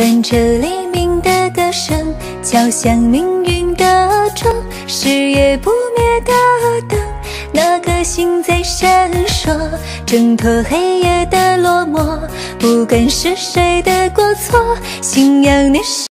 伴着黎明的歌声敲响命运的钟，是夜不灭的灯，那颗星在闪烁，挣脱黑夜的落寞，不管是谁的过错，信仰你是。